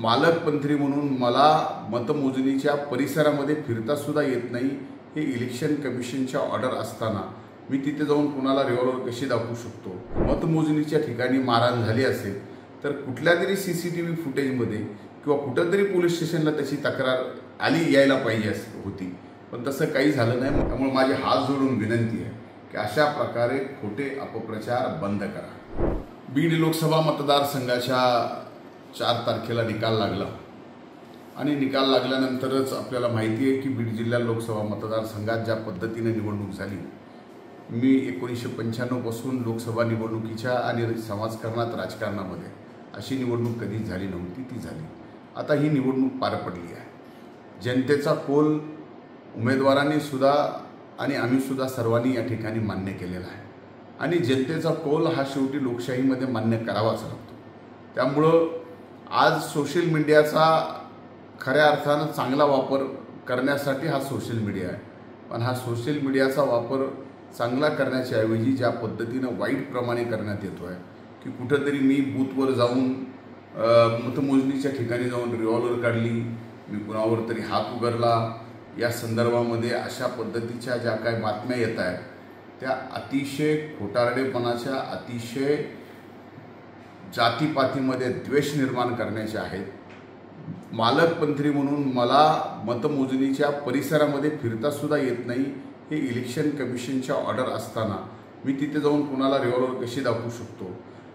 मालकमंत्री म्हणून मला मतमोजणीच्या परिसरामध्ये फिरता सुद्धा येत नाही. हे इलेक्शन कमिशनच्या ऑर्डर असताना मी तिथे जाऊन कुणाला रिव्हॉल्वर कशी दाखवू शकतो? मतमोजणीच्या ठिकाणी मारहाण झाली असेल तर कुठल्या तरी सी सी टी व्ही फुटेजमध्ये किंवा कुठंतरी पोलीस स्टेशनला त्याची तक्रार आली यायला पाहिजे होती. पण तसं काही झालं नाही त्यामुळे माझी हात जोडून विनंती आहे की अशा प्रकारे खोटे अपप्रचार बंद करा. बीड लोकसभा मतदारसंघाच्या चार तारखेला निकाल लागला. आणि निकाल लागल्यानंतरच आपल्याला माहिती आहे की बीड जिल्हा लोकसभा मतदारसंघात ज्या पद्धतीने निवडणूक झाली मी एकोणीसशे पंच्याण्णवपासून लोकसभा निवडणुकीच्या आणि समाजकारणात राजकारणामध्ये अशी निवडणूक कधीच झाली नव्हती ती झाली. आता ही निवडणूक पार पडली आहे. जनतेचा कोल उमेदवारांनी सुद्धा आणि आम्ही सुद्धा सर्वांनी या ठिकाणी मान्य केलेला आहे. आणि जनतेचा कोल हा शेवटी लोकशाहीमध्ये मान्य करावाच लागतो. त्यामुळं आज सोशल मीडियाचा खऱ्या अर्थानं चांगला वापर करण्यासाठी हा सोशल मीडिया आहे. पण हा सोशल मीडियाचा वापर चांगला करण्याच्या ऐवजी ज्या पद्धतीनं वाईटप्रमाणे करण्यात येतो आहे की कुठंतरी मी बूथवर जाऊन मतमोजणीच्या ठिकाणी जाऊन रिव्हॉल्वर काढली मी कुणावर तरी हात उघडला या संदर्भामध्ये अशा पद्धतीच्या ज्या काही बातम्या येत आहेत त्या अतिशय खोटारडेपणाच्या अतिशय जातीपातीमध्ये द्वेष निर्माण करण्याचे आहेत. मालकपंत्री म्हणून मला मतमोजणीच्या परिसरामध्ये फिरतासुद्धा येत नाही हे इलेक्शन कमिशनच्या ऑर्डर असताना मी तिथे जाऊन कुणाला रिव्हॉल्वर कशी दाखवू शकतो?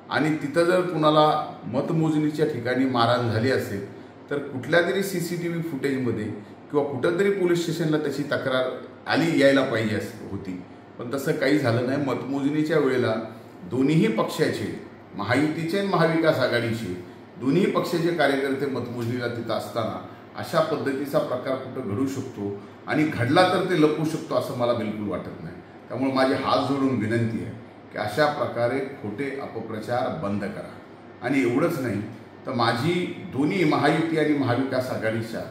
आणि तिथं जर कुणाला मतमोजणीच्या ठिकाणी मारहाण झाली असेल तर कुठल्या तरी सी सी टी व्ही फुटेजमध्ये किंवा कुठंतरी पोलीस स्टेशनला त्याची तक्रार आली यायला पाहिजे होती. पण तसं काही झालं नाही. मतमोजणीच्या वेळेला दोन्हीही पक्षाचे महायुतीचे आणि महाविकास आघाडीचे दोन्ही पक्षाचे कार्यकर्ते मतमोजणीला तिथं असताना अशा पद्धतीचा प्रकार कुठं घडू शकतो आणि घडला तर ते लपवू शकतो असं मला बिलकुल वाटत नाही. त्यामुळे माझी हात जोडून विनंती आहे की अशा प्रकारे खोटे अपप्रचार बंद करा. आणि एवढंच नाही तर माझी दोन्ही महायुती आणि महाविकास आघाडीच्या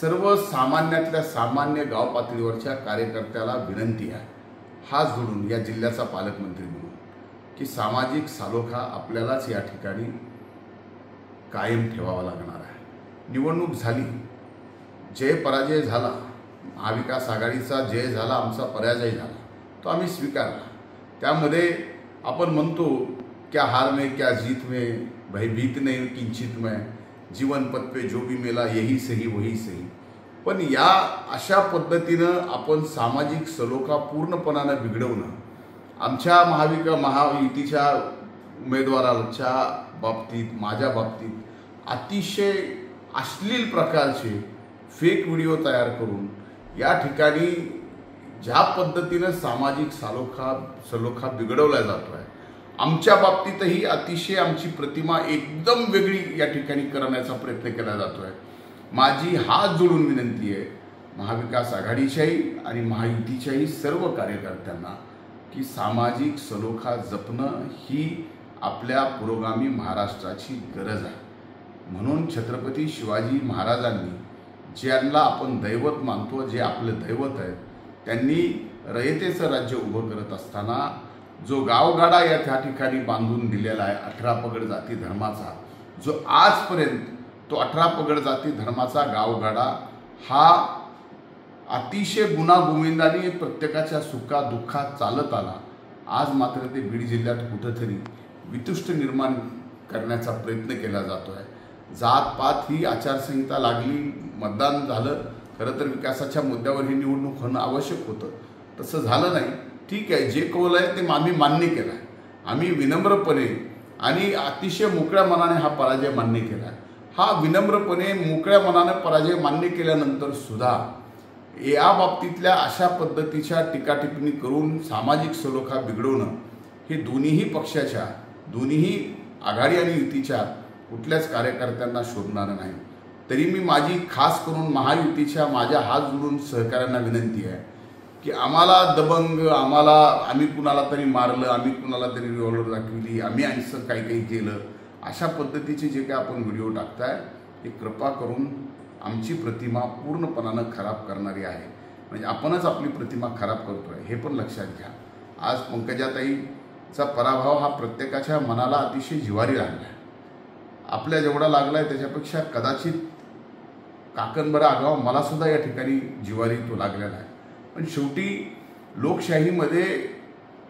सर्व सामान्यातल्या सामान्य गाव पातळीवरच्या कार्यकर्त्याला विनंती आहे. हात जोडून या जिल्ह्याचा पालकमंत्री म्हणून. की सामाजिक सालोखा आपल्यालाच या ठिकाणी कायम ठेवावा लागणार आहे. निवडणूक झाली. जय पराजय झाला महाविकास आघाडीचा जय झाला आमचा पराजय झाला तो आम्ही स्वीकारला. त्यामध्ये आपण म्हणतो क्या हार में क्या जीत में भयभीत नाही किंचित में जीवन पथ जो भी मेला यही सही वही सही. पण या अशा पद्धतीनं आपण सामाजिक सलोखा पूर्णपणानं बिघडवणं आमच्या महाविका महायुतीच्या उमेदवाराच्या बाबतीत माझ्या बाबतीत अतिशय अश्लील प्रकारचे फेक व्हिडिओ तयार करून या ठिकाणी ज्या पद्धतीनं सामाजिक सालोखा सलोखा बिघडवला जातो आहे आमच्या बाबतीतही अतिशय आमची प्रतिमा एकदम वेगळी या ठिकाणी करण्याचा प्रयत्न केला जातो आहे माझी हात जोडून विनंती आहे महाविकास आघाडीच्याही आणि महायुतीच्याही सर्व कार्यकर्त्यांना की सामाजिक सलोखा जपणं ही आपल्या पुरोगामी महाराष्ट्राची गरज आहे. म्हणून छत्रपती शिवाजी महाराजांनी ज्यांना आपण दैवत मानतो जे आपलं दैवत आहे त्यांनी रयतेचं राज्य उभं करत असताना जो गावगाडा या त्या ठिकाणी बांधून दिलेला आहे अठरा पगड जाती धर्माचा जो आजपर्यंत तो अठरा पगड जाती धर्माचा गावगाडा हा अतिशय गुणागोविंदाने प्रत्येकाच्या सुखा दुःखात चालत आला. आज मात्र ते बीड जिल्ह्यात कुठंतरी वितुष्ट निर्माण करण्याचा प्रयत्न केला जातो आहे जात पात ही आचारसंहिता लागली मतदान झालं खरं तर विकासाच्या मुद्द्यावर ही निवडणूक होणं आवश्यक होतं. तसं झालं नाही. ठीक आहे जे कौल आहे ते आम्ही मान्य केलं आहे आम्ही विनम्रपणे आणि अतिशय मोकळ्या मनाने हा पराजय मान्य केला आहे हा विनम्रपणे मोकळ्या मनाने पराजय मान्य केल्यानंतर सुद्धा या बाबतीतल्या अशा पद्धतीच्या टीकाटिप्पणी करून सामाजिक सलोखा बिघडवणं हे दोन्हीही पक्षाच्या दोन्हीही आघाडी आणि युतीच्या कुठल्याच कार्यकर्त्यांना शोधणारं नाही. तरी मी माझी खास करून महायुतीच्या माझ्या हात जोडून सहकाऱ्यांना विनंती आहे की आम्हाला दबंग आम्हाला आम्ही कुणाला तरी मारलं आम्ही कुणाला तरी रिव्हॉल्वर दाखविली आम्ही आणखं काही काही केलं अशा पद्धतीचे जे काही आपण व्हिडिओ टाकताय हे कृपा करून आमची प्रतिमा पूर्णपणानं खराब करणारी आहे. म्हणजे आपणच आपली प्रतिमा खराब करतोय हे पण लक्षात घ्या. आज पंकजाताईचा पराभव हा प्रत्येकाच्या मनाला अतिशय जिवारी लागला आहे आपल्या जेवढा लागला आहे त्याच्यापेक्षा कदाचित काकणबरा आगाव मलासुद्धा या ठिकाणी जिवारी तो लागलेला आहे. पण शेवटी लोकशाहीमध्ये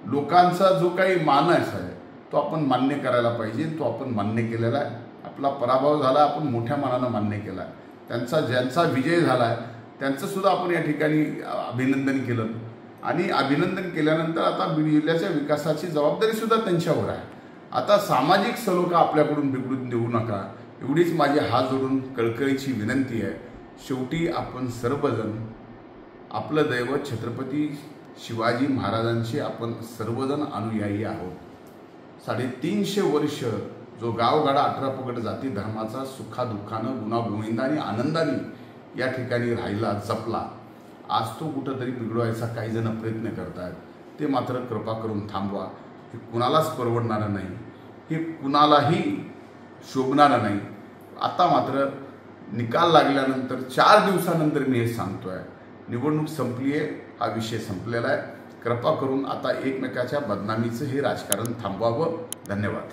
लोकांचा जो काही मानस आहे तो आपण मान्य करायला पाहिजे तो आपण मान्य केलेला आहे. आपला पराभव झाला आपण मोठ्या मनानं मान्य केला. आहे त्यांचा ज्यांचा विजय झाला आहे त्यांचंसुद्धा आपण या ठिकाणी अभिनंदन केलं. आणि अभिनंदन केल्यानंतर आता बीड जिल्ह्याच्या विकासाची जबाबदारीसुद्धा त्यांच्यावर आहे. आता सामाजिक सलोखा आपल्याकडून बिघडून देऊ नका. एवढीच माझी हात जोडून कळकळीची विनंती आहे. शेवटी आपण सर्वजण आपलं दैवत छत्रपती शिवाजी महाराजांचे आपण सर्वजण अनुयायी आहोत. साडेतीनशे वर्ष जो गावगाडा अठरा पगड जाती धर्माचा सुखादुःखानं गुणागोविंदा आणि आनंदाने या ठिकाणी राहिला जपला. आज तो कुठंतरी बिघडवायचा काही जण प्रयत्न करतात ते मात्र कृपा करून थांबवा. हे कुणालाच परवडणारं नाही. हे कुणालाही शोभणारं नाही. आता मात्र निकाल लागल्यानंतर चार दिवसानंतर मी हे सांगतो आहे निवडणूक संपली आहे हा विषय संपलेला आहे कृपा करून आता एकमेकाच्या बदनामीचं हे राजकारण थांबवावं. धन्यवाद.